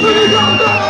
Pretty Doctor!